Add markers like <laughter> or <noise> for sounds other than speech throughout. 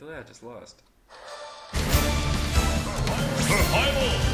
you feel that. I just lost. Survival!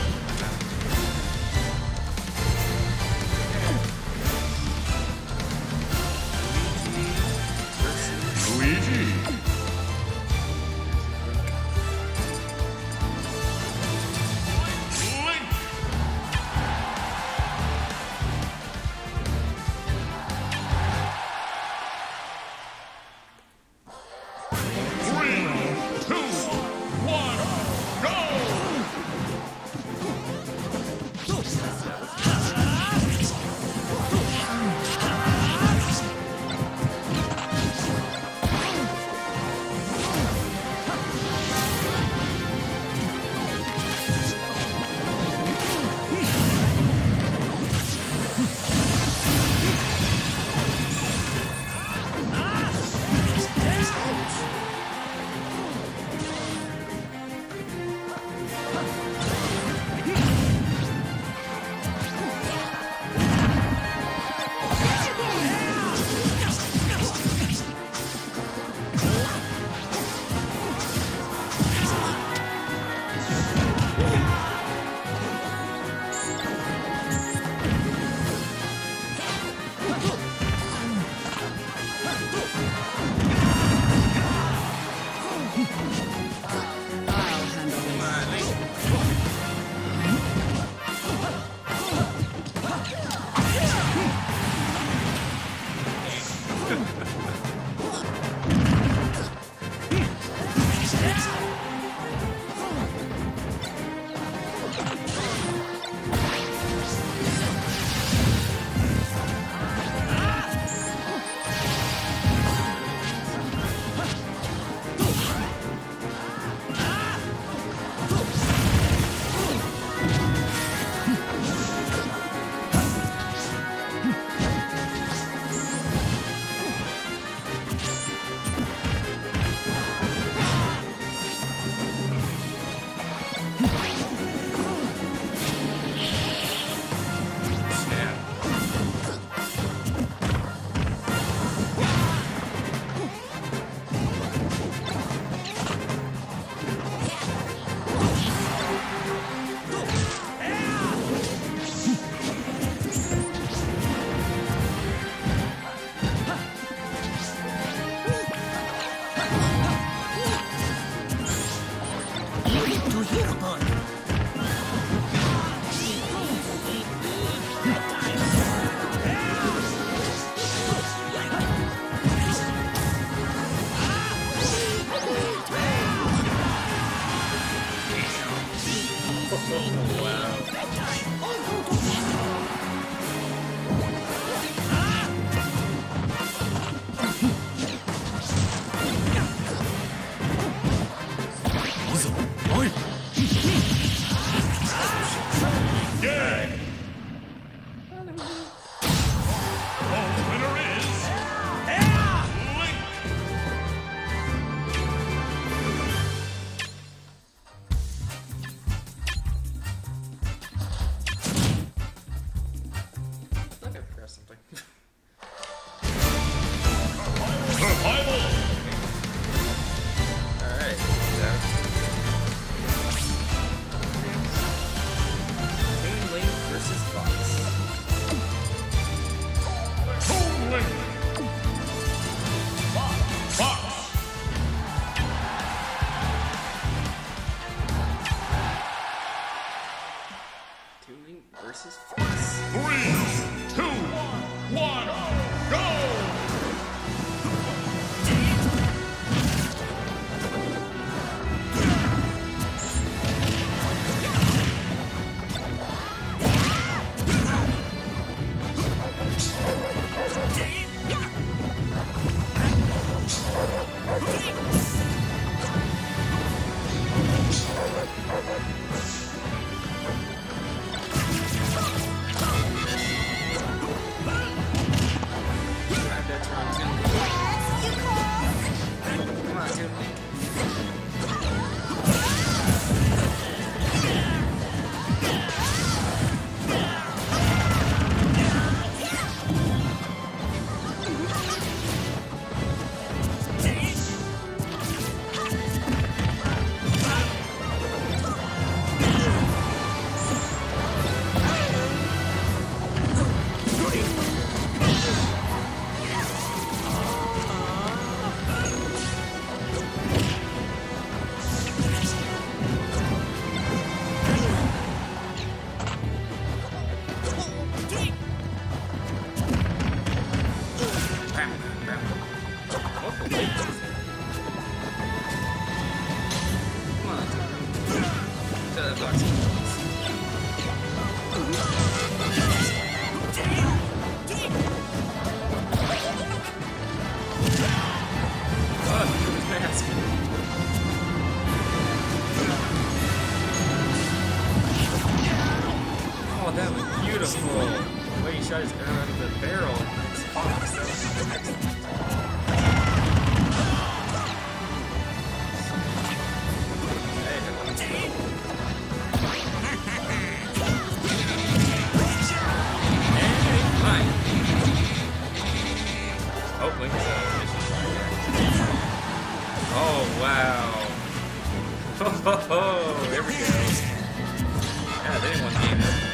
<laughs> Oh, here we go. Yeah, they didn't want to game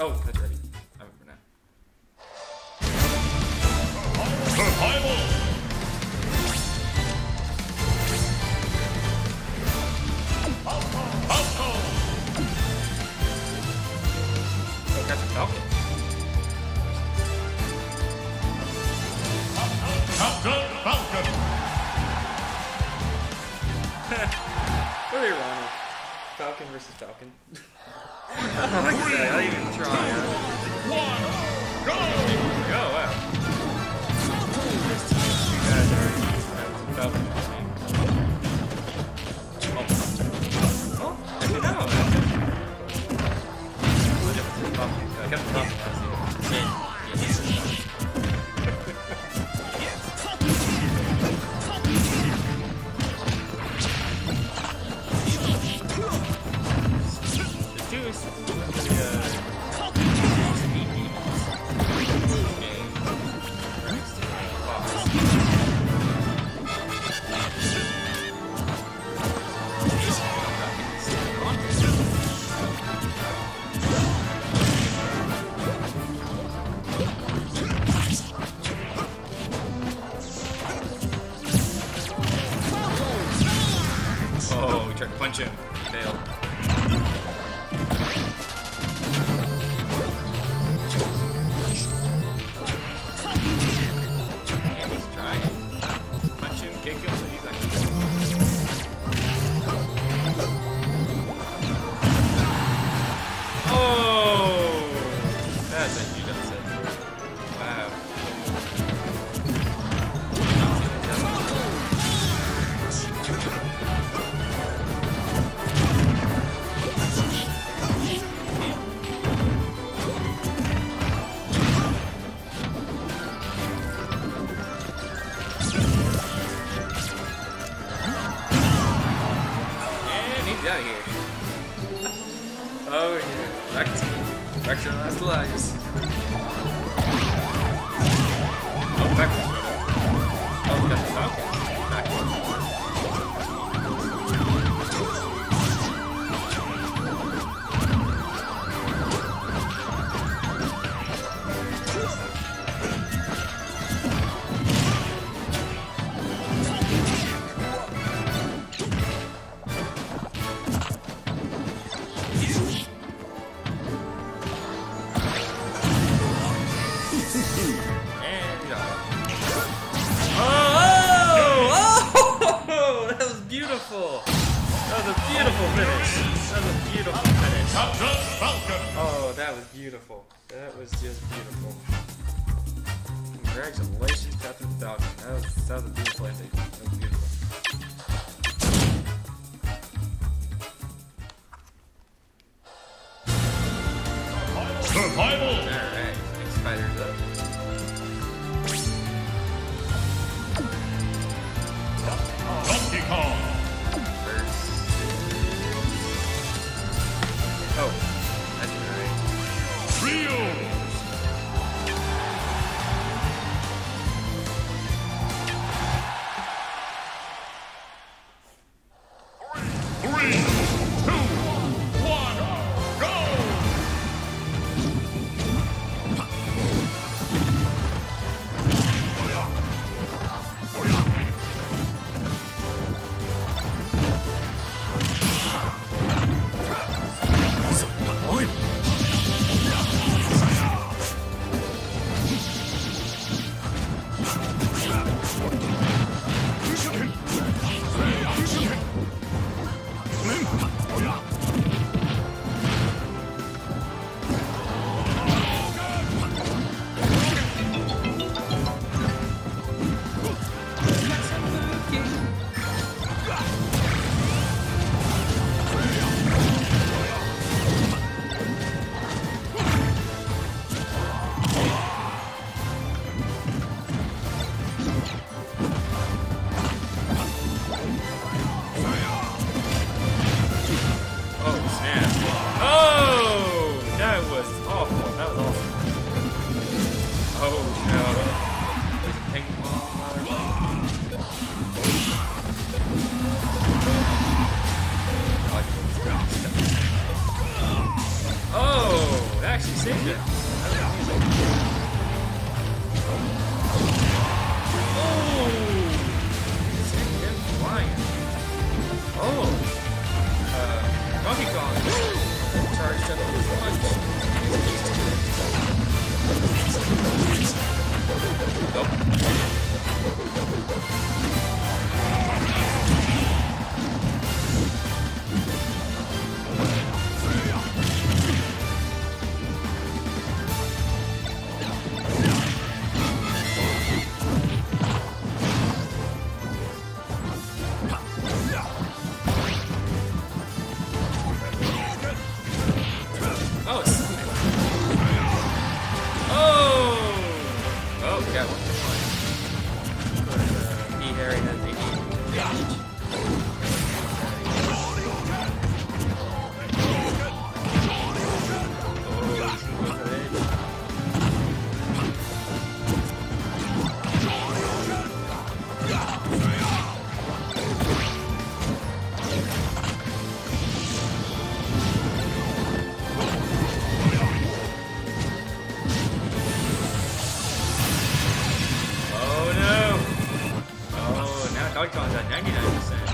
Oh, got here? oh yeah, back to, back to last lives. Dark Dawn's at 99%.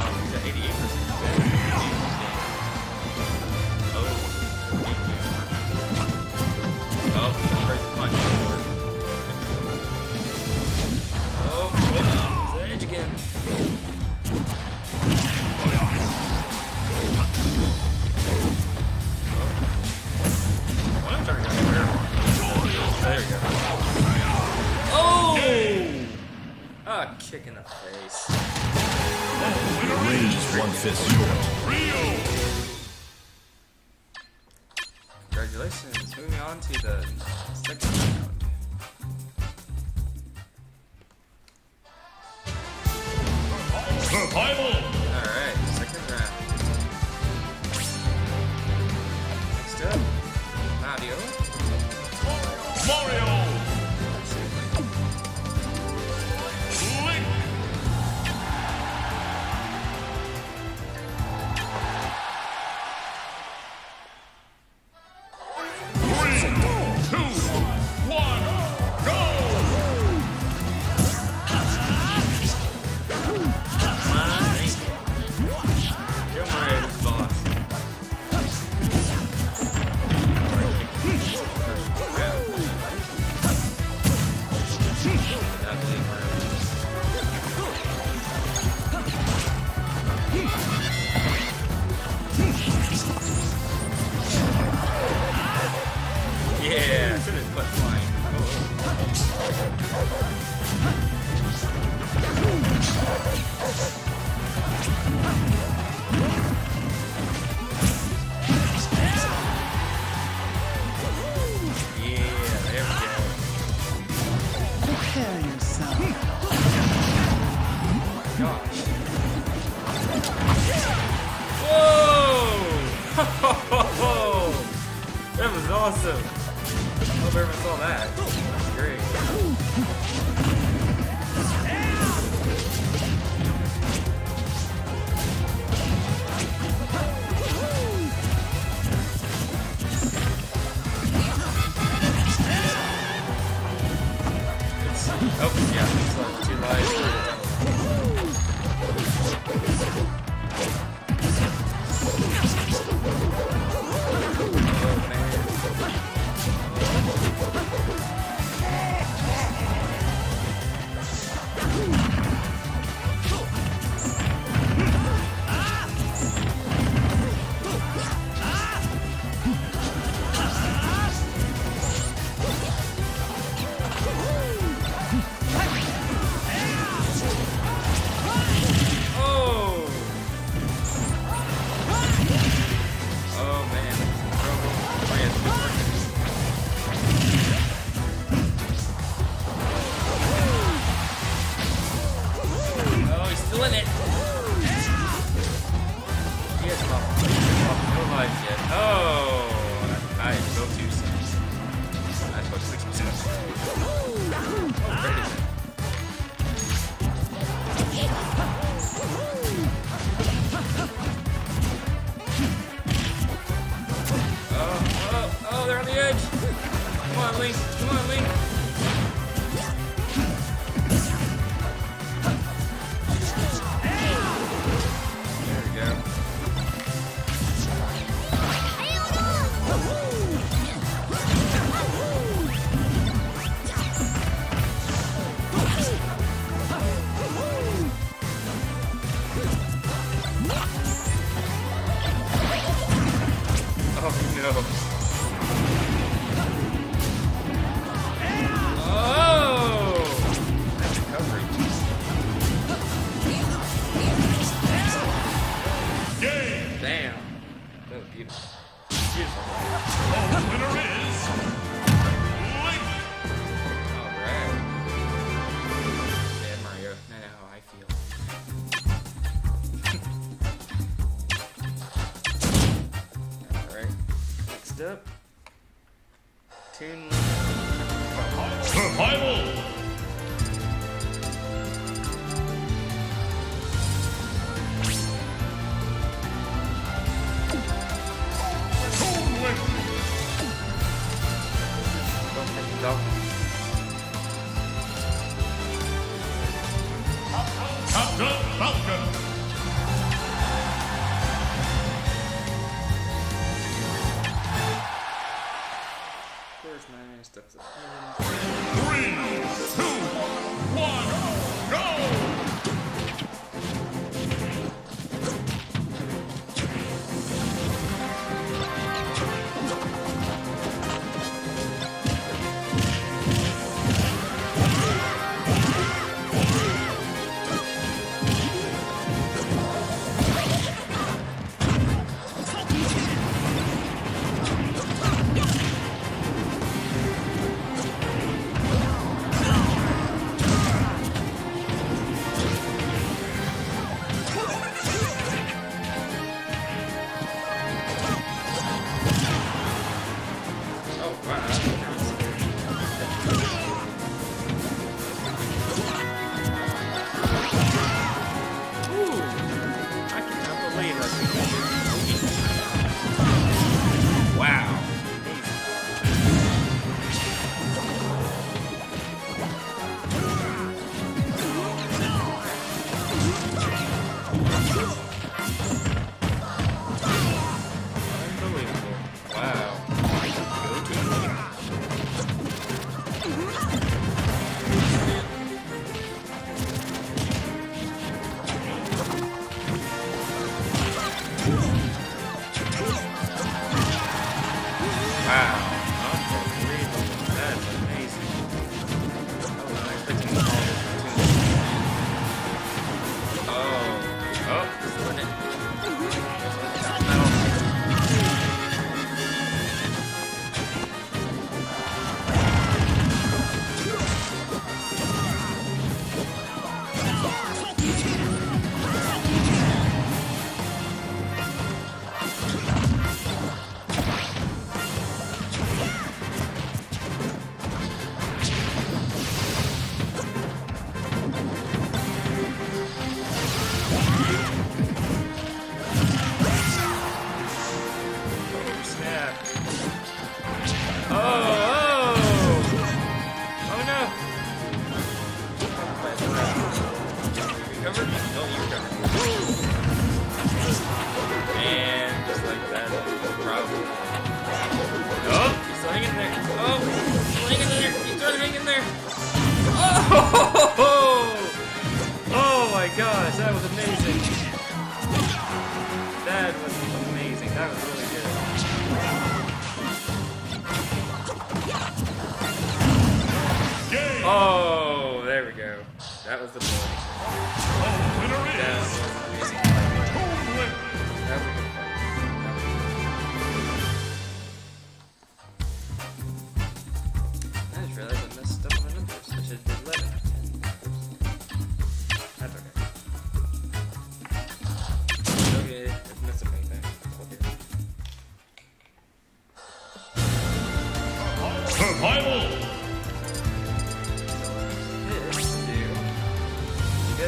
Awesome. Hope everyone saw that. That's great.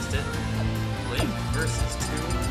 missed it. Versus two.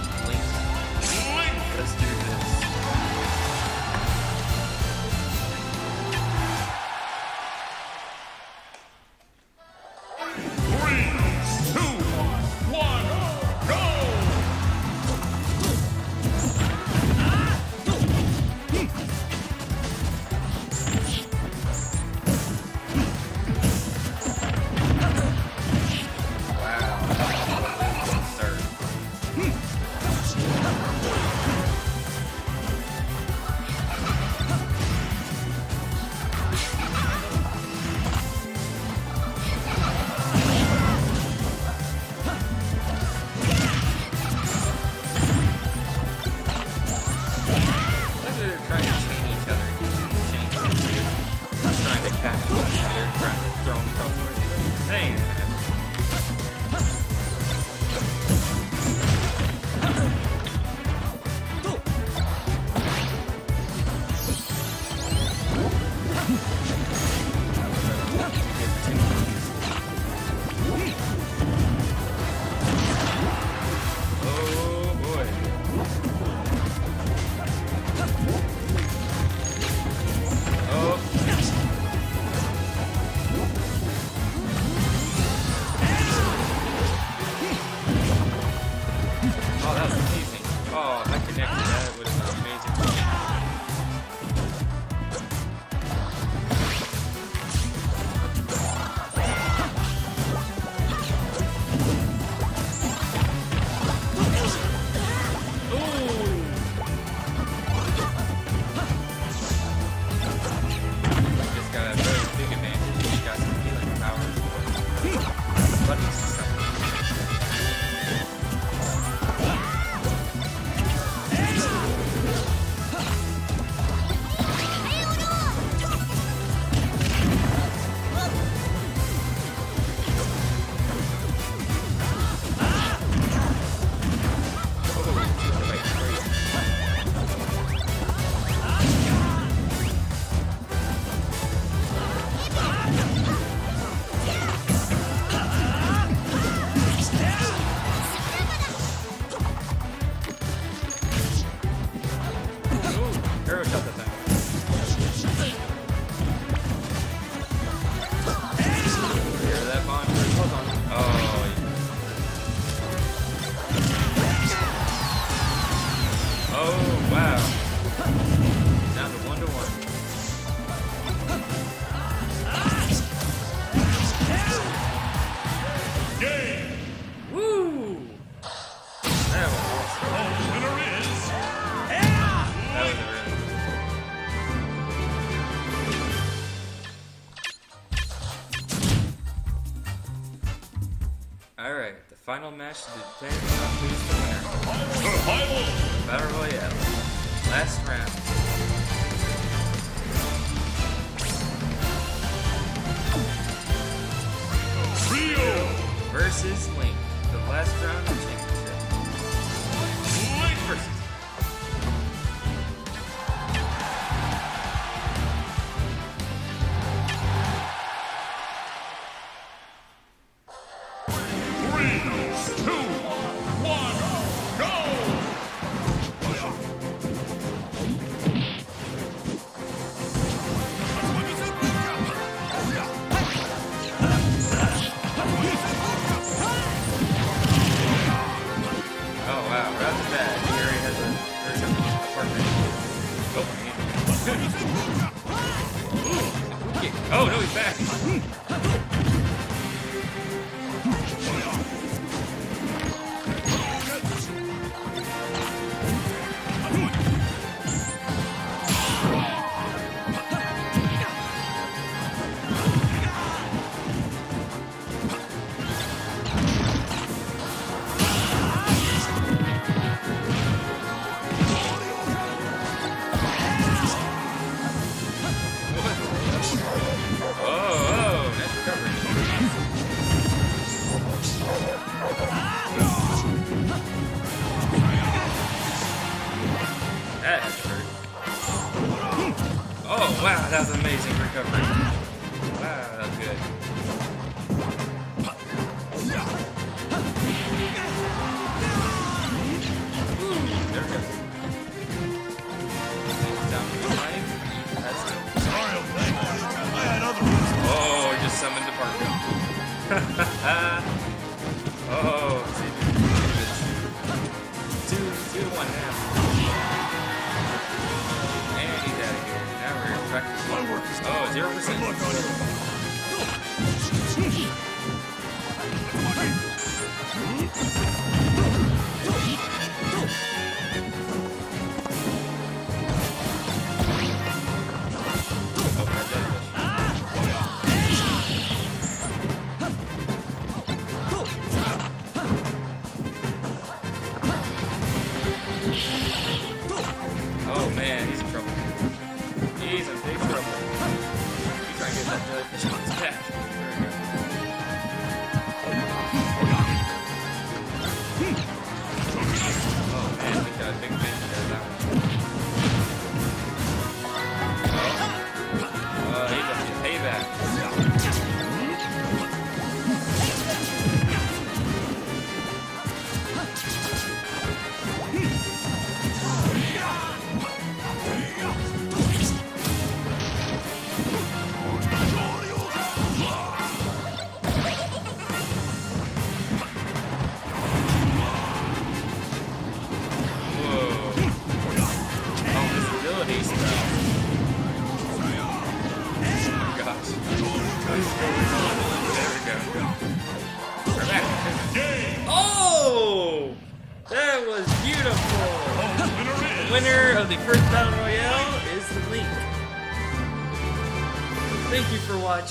attacking each other, throwing. Same. match to determine who's the winner. Survival! Battle Royale. Last round. Rio versus Link. The last round of Champions. Gary has a very good apartment. Oh, no, he's back!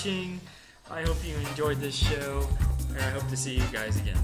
watching. I hope you enjoyed this show, and I hope to see you guys again.